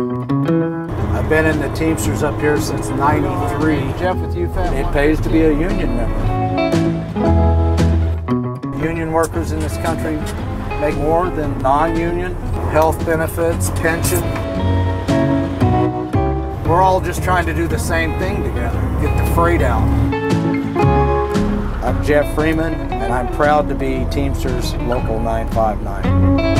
I've been in the Teamsters up here since 93. Jeff with you, It pays to be a union member. Union workers in this country make more than non-union, health benefits, pension. We're all just trying to do the same thing together, get the freight out. I'm Jeff Freeman, and I'm proud to be Teamsters Local 959.